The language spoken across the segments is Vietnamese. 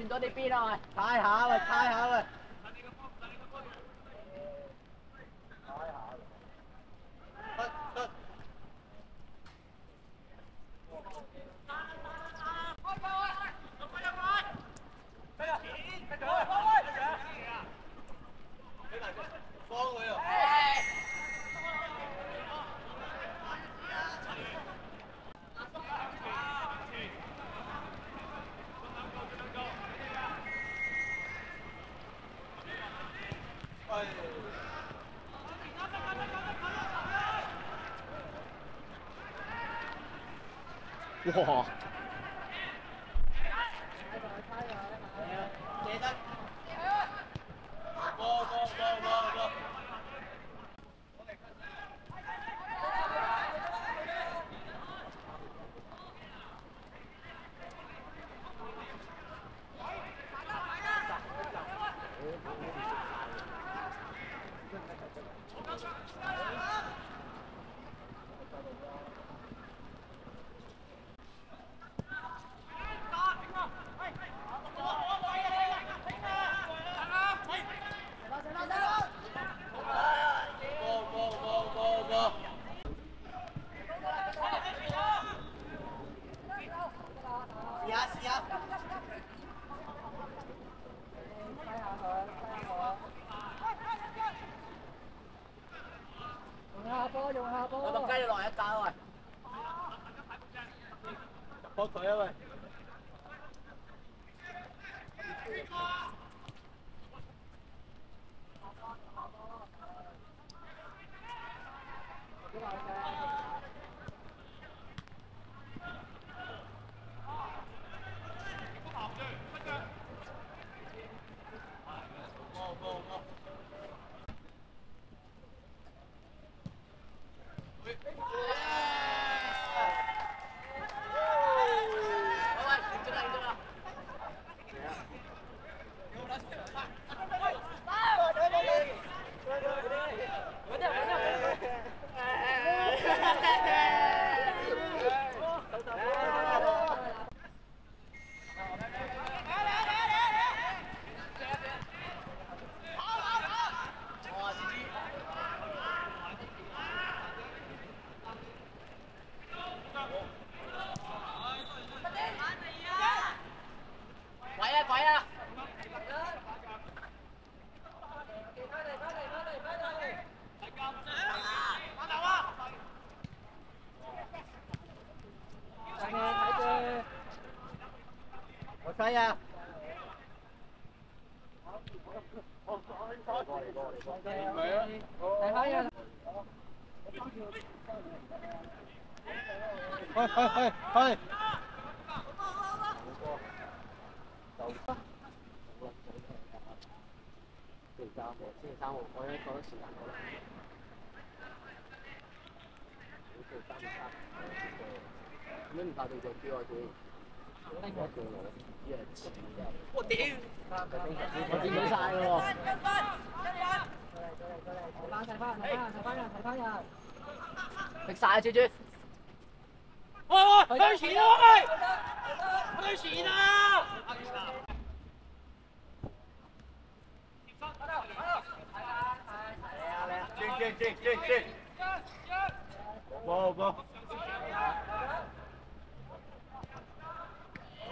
轉多啲边啊？我猜下啦，猜下啦。哇！Oh, no. 你唔發動作叫外傳，呢個我屌！我見到曬喎。嚟嚟嚟嚟！睇翻人，睇翻人，睇翻人，睇人！劈曬啊！豬豬，喂喂，開線啦！開線啦！啊嚟！接接接接接！一、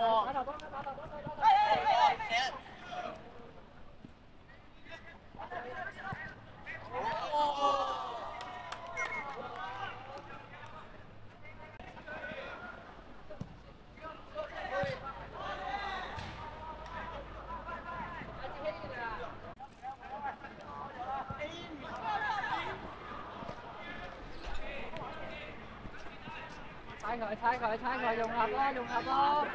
哦。嗨，嗨，嗨，嗨，嗨，用华哥，用华哥。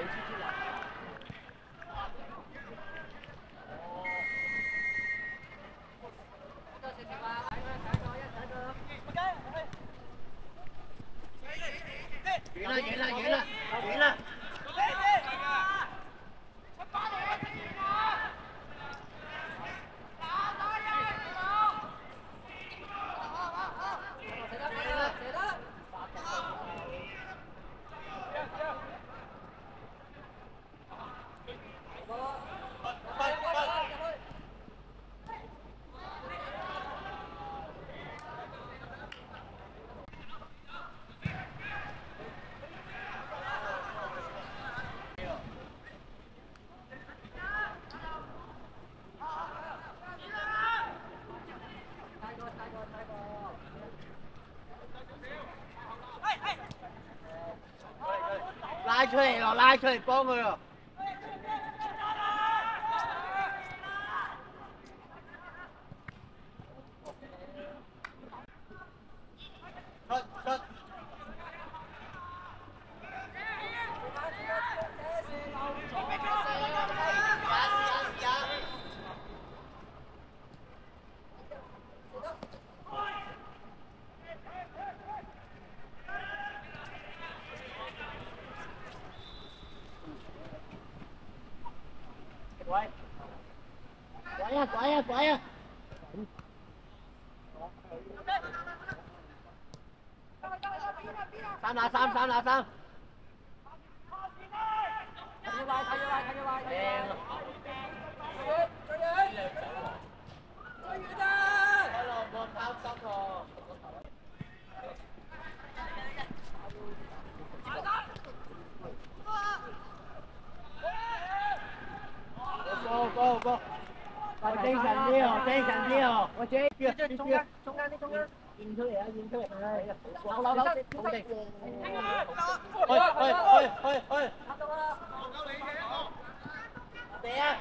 出来咯，拉出来帮佮佮拐呀拐呀！三拿三三拿三。chế chẳng kia hả? Ôi chế kia, kia, kia. Trong ngang đi, trong ngang. Nhìn thôi à, nhìn thôi. Lâu lâu lâu. Ôi, ôi, ôi, ôi, ôi. Bé.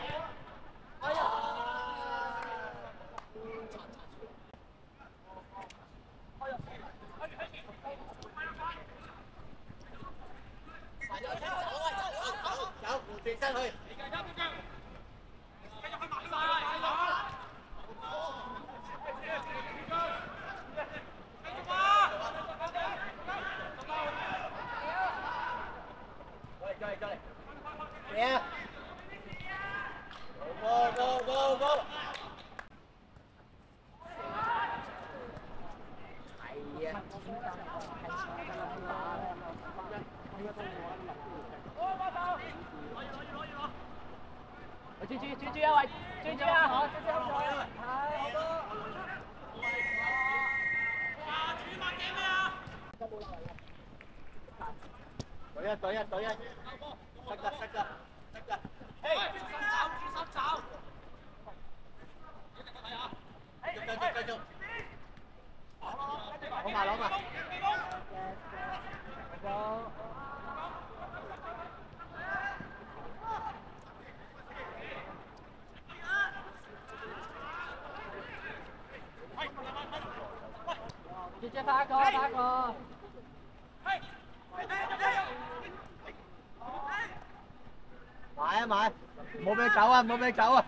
จะตาคอตาคอ买啊买，冇俾走啊，冇俾走啊！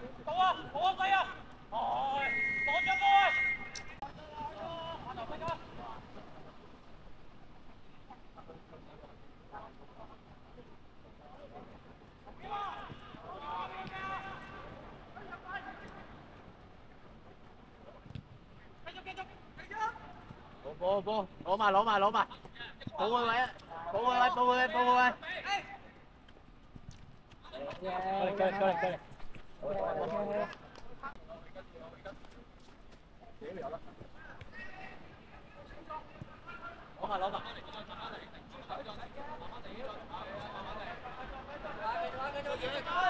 Bố, lỗ mà, lỗ mà, lỗ mà. Bố ơi mày. Bố ơi, bố ơi, bố ơi. Coi coi coi coi. Lỗ mà, lỗ mà. Hãy subscribe cho kênh Ghiền Mì Gõ Để không bỏ lỡ những video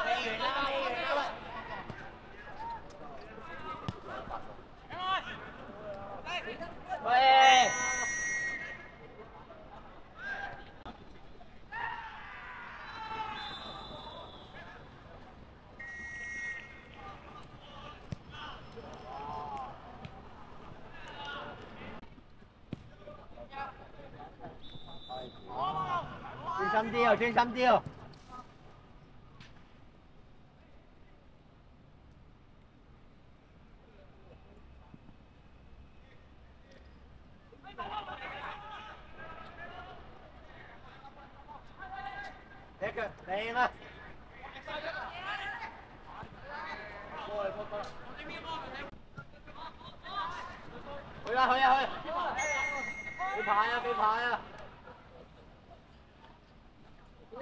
tiêu trên sắm tiêu Đây mà. Rồi, rồi, rồi. Thôi ra, thôi ra, thôi. Đi phải à, đi phải à.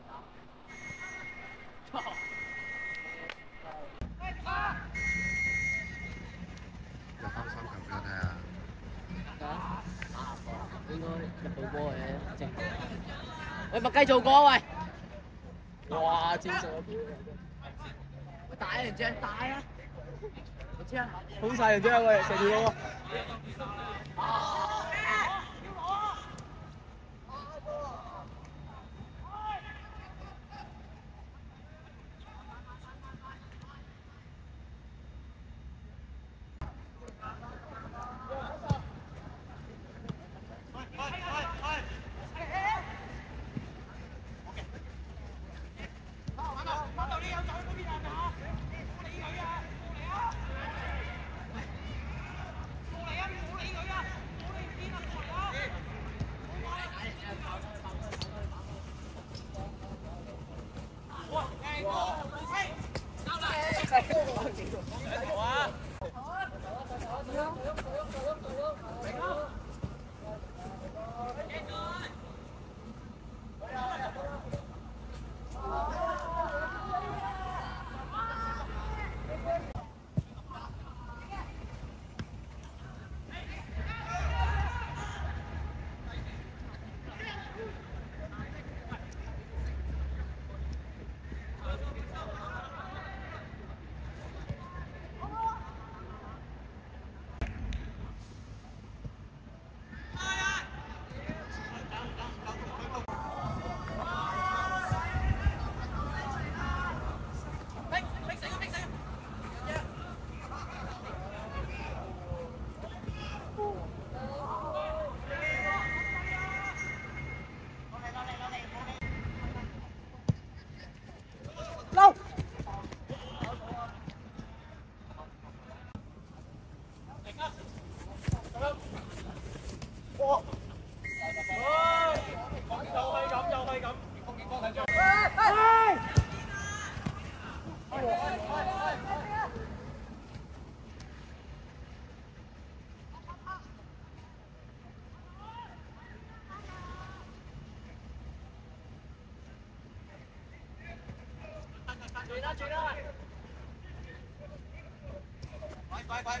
入翻三球俾我睇下。啊，應該入到波嘅正路。喂，麥雞做過喂。哇，正常嘅標。喂，打人啫，打啊！我知啊，好晒人啫，喂，成條路啊！快快快！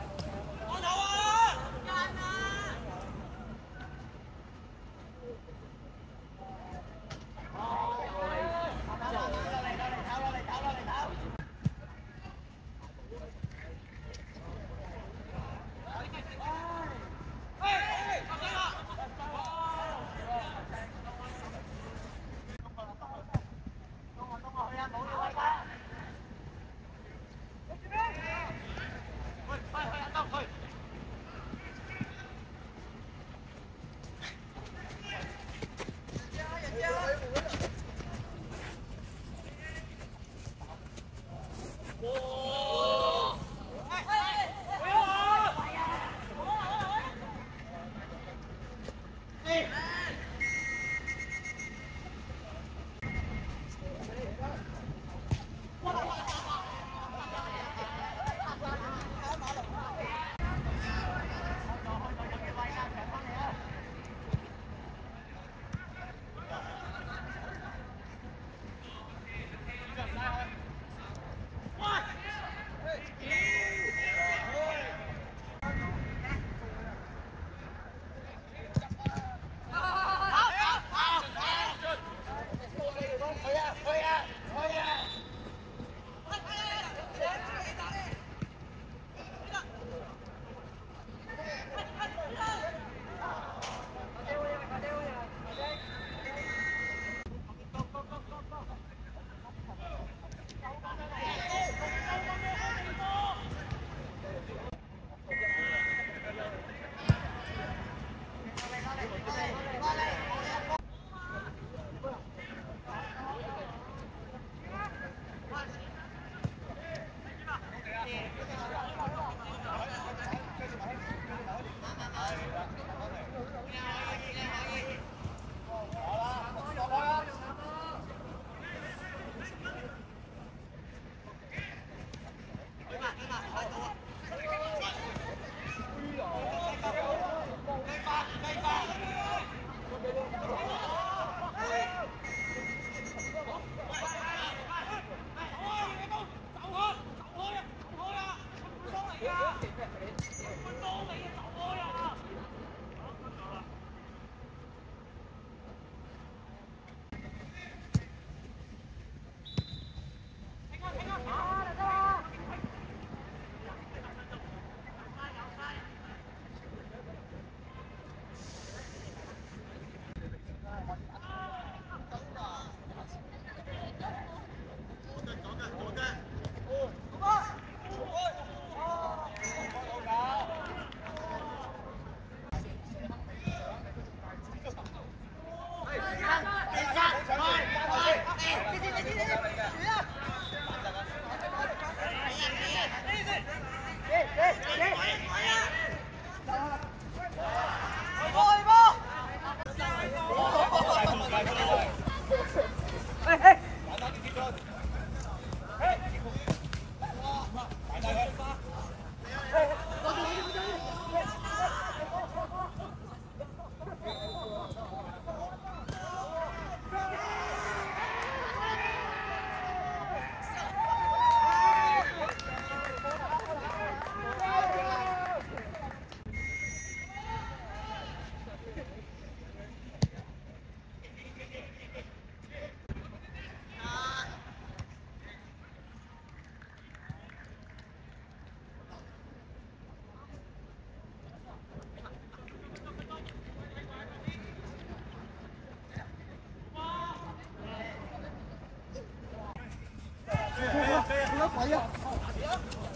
哎呀！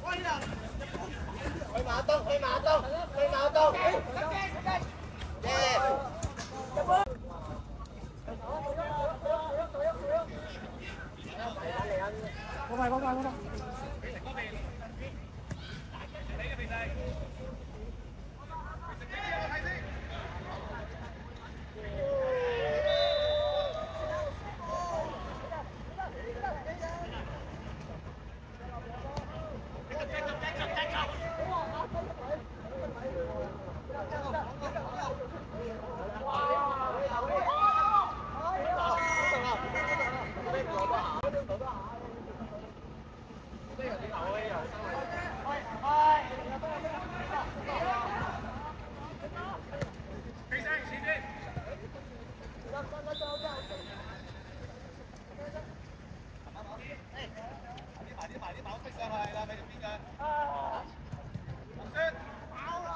快呀！去马洞，去马洞，去马洞。啲寶石上去啦，你哋邊嘅？啊，紅色，爆啦！